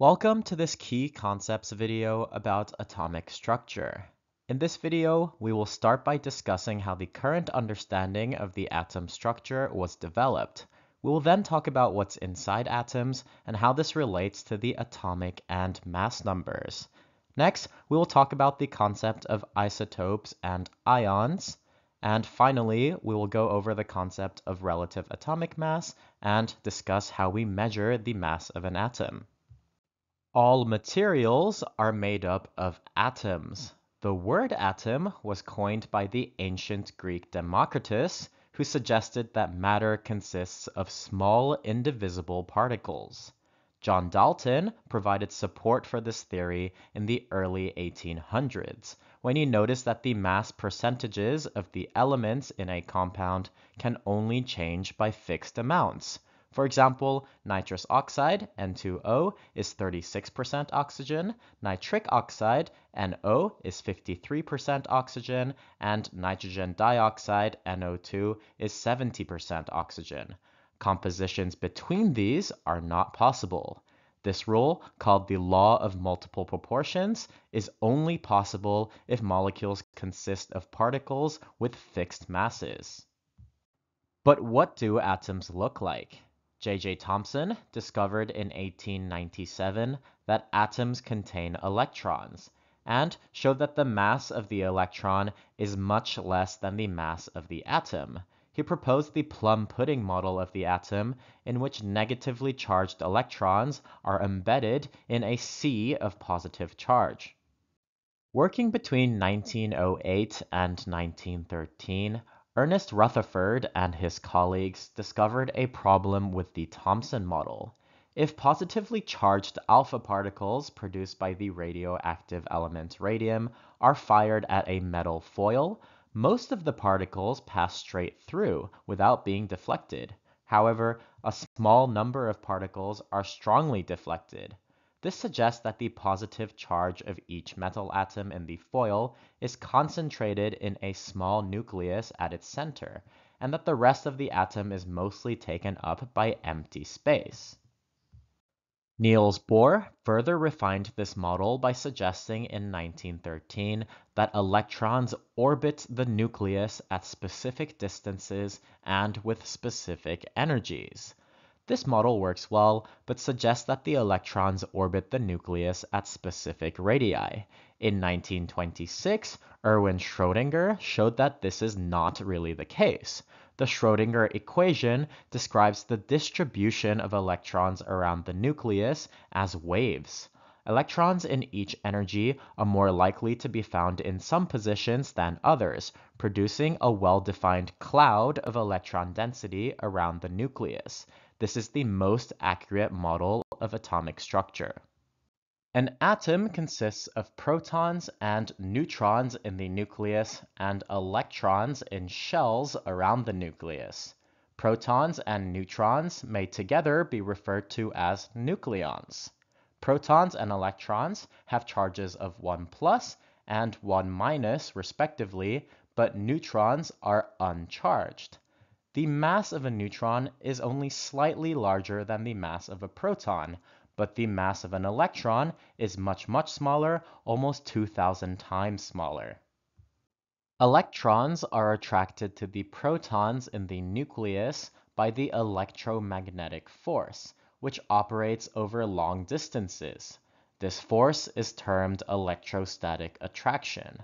Welcome to this key concepts video about atomic structure. In this video, we will start by discussing how the current understanding of the atom structure was developed. We will then talk about what's inside atoms and how this relates to the atomic and mass numbers. Next, we will talk about the concept of isotopes and ions. And finally, we will go over the concept of relative atomic mass and discuss how we measure the mass of an atom. All materials are made up of atoms. The word atom was coined by the ancient Greek Democritus, who suggested that matter consists of small indivisible particles. John Dalton provided support for this theory in the early 1800s, when he noticed that the mass percentages of the elements in a compound can only change by fixed amounts. For example, nitrous oxide, N2O, is 36% oxygen, nitric oxide, NO, is 53% oxygen, and nitrogen dioxide, NO2, is 70% oxygen. Compositions between these are not possible. This rule, called the law of multiple proportions, is only possible if molecules consist of particles with fixed masses. But what do atoms look like? J.J. Thomson discovered in 1897 that atoms contain electrons, and showed that the mass of the electron is much less than the mass of the atom. He proposed the plum pudding model of the atom, in which negatively charged electrons are embedded in a sea of positive charge. Working between 1908 and 1913, Ernest Rutherford and his colleagues discovered a problem with the Thomson model. If positively charged alpha particles produced by the radioactive element radium are fired at a metal foil, most of the particles pass straight through without being deflected. However, a small number of particles are strongly deflected. This suggests that the positive charge of each metal atom in the foil is concentrated in a small nucleus at its center, and that the rest of the atom is mostly taken up by empty space. Niels Bohr further refined this model by suggesting in 1913 that electrons orbit the nucleus at specific distances and with specific energies. This model works well, but suggests that the electrons orbit the nucleus at specific radii. In 1926, Erwin Schrödinger showed that this is not really the case. The Schrödinger equation describes the distribution of electrons around the nucleus as waves. Electrons in each energy are more likely to be found in some positions than others, producing a well-defined cloud of electron density around the nucleus. This is the most accurate model of atomic structure. An atom consists of protons and neutrons in the nucleus and electrons in shells around the nucleus. Protons and neutrons may together be referred to as nucleons. Protons and electrons have charges of 1 plus and 1 minus respectively, but neutrons are uncharged. The mass of a neutron is only slightly larger than the mass of a proton, but the mass of an electron is much much smaller, almost 2000 times smaller. Electrons are attracted to the protons in the nucleus by the electromagnetic force, which operates over long distances. This force is termed electrostatic attraction.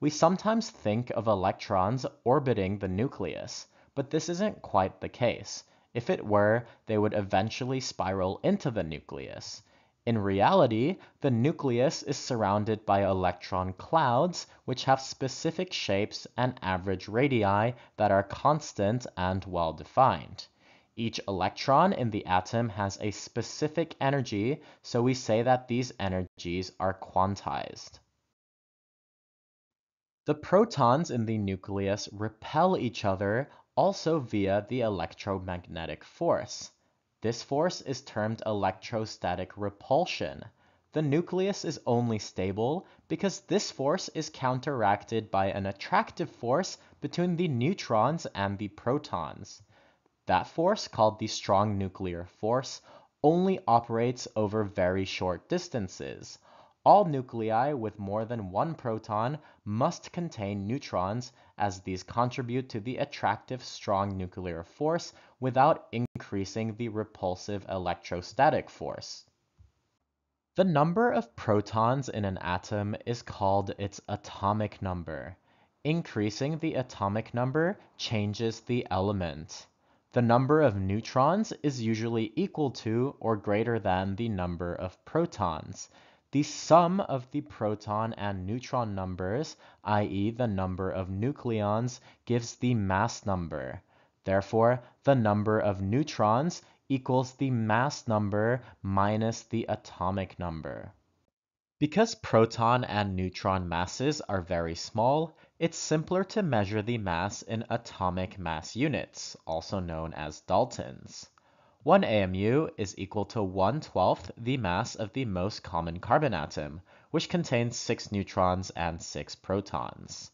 We sometimes think of electrons orbiting the nucleus, but this isn't quite the case. If it were, they would eventually spiral into the nucleus. In reality, the nucleus is surrounded by electron clouds which have specific shapes and average radii that are constant and well defined. Each electron in the atom has a specific energy, so we say that these energies are quantized. The protons in the nucleus repel each other also via the electromagnetic force. This force is termed electrostatic repulsion. The nucleus is only stable because this force is counteracted by an attractive force between the neutrons and the protons. That force, called the strong nuclear force, only operates over very short distances. All nuclei with more than one proton must contain neutrons as these contribute to the attractive strong nuclear force without increasing the repulsive electrostatic force. The number of protons in an atom is called its atomic number. Increasing the atomic number changes the element. The number of neutrons is usually equal to or greater than the number of protons. The sum of the proton and neutron numbers, i.e. the number of nucleons, gives the mass number. Therefore, the number of neutrons equals the mass number minus the atomic number. Because proton and neutron masses are very small, it's simpler to measure the mass in atomic mass units, also known as Daltons. 1 AMU is equal to 1 12th the mass of the most common carbon atom, which contains 6 neutrons and 6 protons.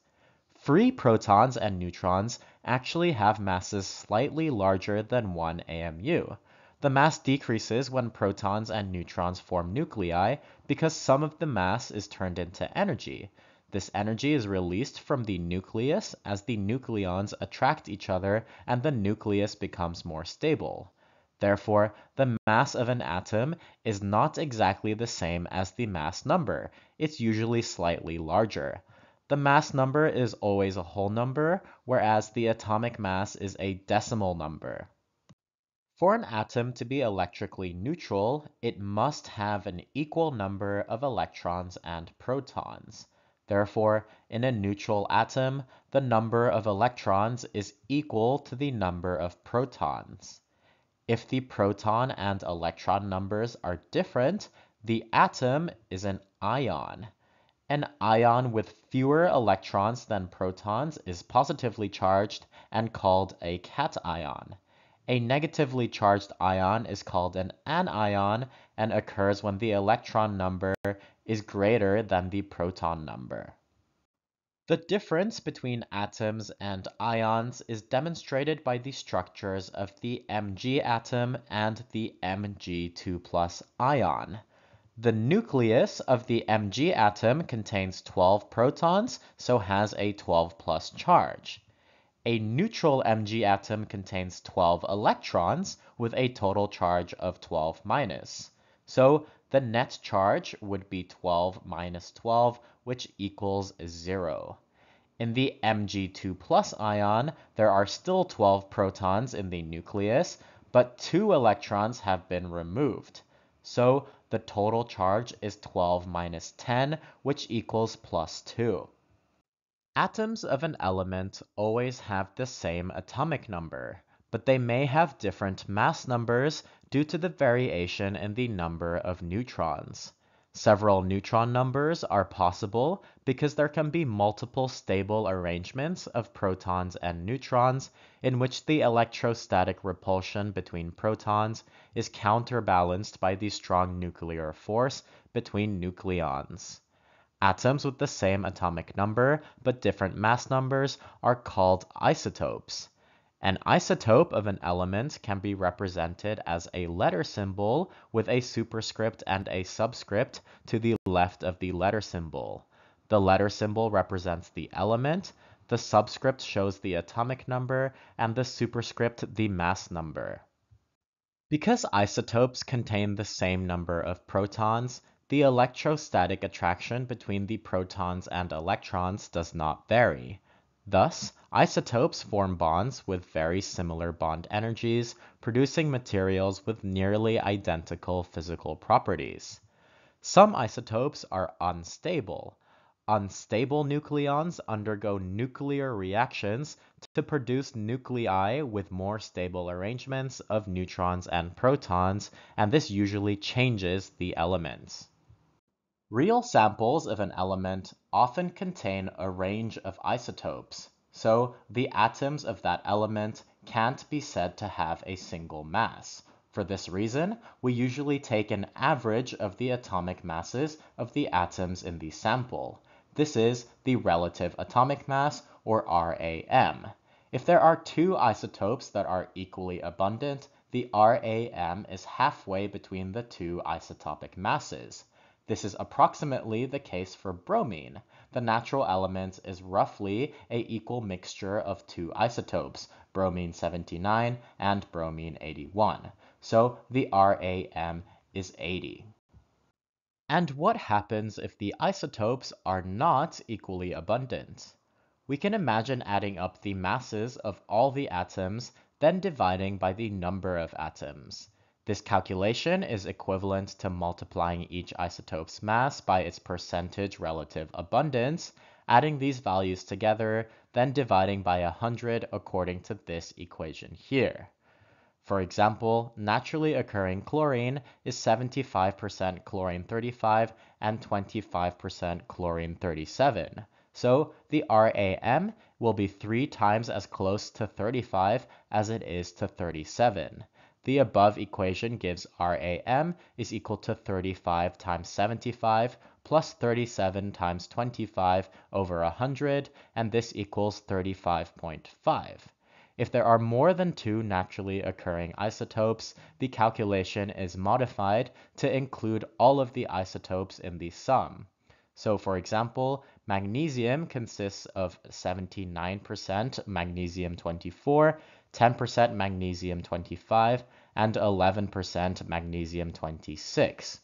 Free protons and neutrons actually have masses slightly larger than 1 AMU. The mass decreases when protons and neutrons form nuclei because some of the mass is turned into energy. This energy is released from the nucleus as the nucleons attract each other and the nucleus becomes more stable. Therefore, the mass of an atom is not exactly the same as the mass number. It's usually slightly larger. The mass number is always a whole number, whereas the atomic mass is a decimal number. For an atom to be electrically neutral, it must have an equal number of electrons and protons. Therefore, in a neutral atom, the number of electrons is equal to the number of protons. If the proton and electron numbers are different, the atom is an ion. An ion with fewer electrons than protons is positively charged and called a cation. A negatively charged ion is called an anion and occurs when the electron number is greater than the proton number. The difference between atoms and ions is demonstrated by the structures of the Mg atom and the Mg2 ion. The nucleus of the Mg atom contains 12 protons, so has a 12 plus charge. A neutral Mg atom contains 12 electrons with a total charge of 12 minus. So the net charge would be 12 minus 12, which equals 0. In the Mg2 plus ion, there are still 12 protons in the nucleus, but two electrons have been removed. So the total charge is 12 minus 10, which equals plus 2. Atoms of an element always have the same atomic number, but they may have different mass numbers due to the variation in the number of neutrons. Several neutron numbers are possible because there can be multiple stable arrangements of protons and neutrons in which the electrostatic repulsion between protons is counterbalanced by the strong nuclear force between nucleons. Atoms with the same atomic number but different mass numbers are called isotopes. An isotope of an element can be represented as a letter symbol with a superscript and a subscript to the left of the letter symbol. The letter symbol represents the element, the subscript shows the atomic number, and the superscript the mass number. Because isotopes contain the same number of protons, the electrostatic attraction between the protons and electrons does not vary. Thus, isotopes form bonds with very similar bond energies, producing materials with nearly identical physical properties. Some isotopes are unstable. Unstable nucleons undergo nuclear reactions to produce nuclei with more stable arrangements of neutrons and protons, and this usually changes the elements. Real samples of an element often contain a range of isotopes, so the atoms of that element can't be said to have a single mass. For this reason, we usually take an average of the atomic masses of the atoms in the sample. This is the relative atomic mass, or RAM. If there are two isotopes that are equally abundant, the RAM is halfway between the two isotopic masses. This is approximately the case for bromine. The natural element is roughly a equal mixture of two isotopes, bromine 79 and bromine 81. So the RAM is 80. And what happens if the isotopes are not equally abundant? We can imagine adding up the masses of all the atoms then dividing by the number of atoms. This calculation is equivalent to multiplying each isotope's mass by its percentage relative abundance, adding these values together, then dividing by 100 according to this equation here. For example, naturally occurring chlorine is 75% chlorine 35 and 25% chlorine 37. So the RAM will be 3 times as close to 35 as it is to 37. The above equation gives RAM is equal to 35 times 75 plus 37 times 25 over 100, and this equals 35.5. If there are more than two naturally occurring isotopes, the calculation is modified to include all of the isotopes in the sum. So for example, magnesium consists of 79% magnesium 24, 10% magnesium 25, and 11% magnesium 26.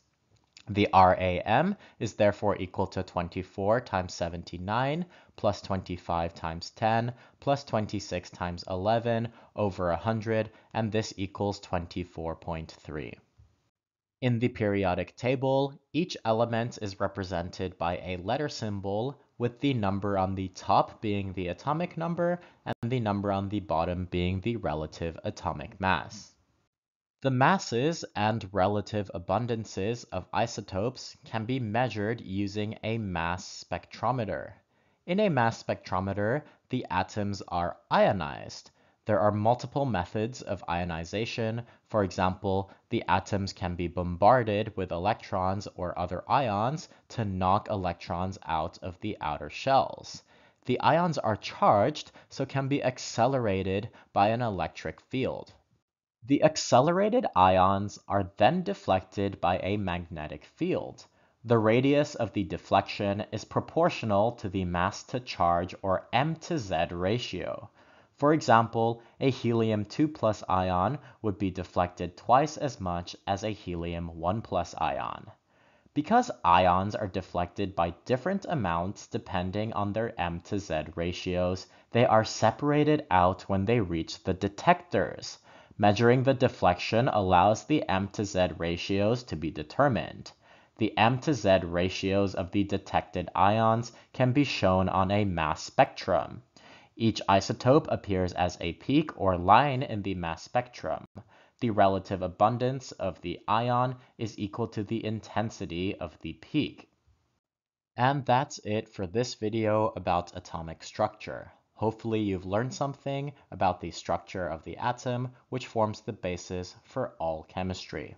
The RAM is therefore equal to 24 times 79 plus 25 times 10 plus 26 times 11 over 100, and this equals 24.3. In the periodic table, each element is represented by a letter symbol with the number on the top being the atomic number and the number on the bottom being the relative atomic mass. The masses and relative abundances of isotopes can be measured using a mass spectrometer. In a mass spectrometer, the atoms are ionized, there are multiple methods of ionization. For example, the atoms can be bombarded with electrons or other ions to knock electrons out of the outer shells. The ions are charged, so can be accelerated by an electric field. The accelerated ions are then deflected by a magnetic field. The radius of the deflection is proportional to the mass to charge or M to Z ratio. For example, a helium 2 plus ion would be deflected twice as much as a helium 1 plus ion. Because ions are deflected by different amounts depending on their M to Z ratios, they are separated out when they reach the detectors. Measuring the deflection allows the M to Z ratios to be determined. The M to Z ratios of the detected ions can be shown on a mass spectrum. Each isotope appears as a peak or line in the mass spectrum. The relative abundance of the ion is equal to the intensity of the peak. And that's it for this video about atomic structure. Hopefully you've learned something about the structure of the atom, which forms the basis for all chemistry.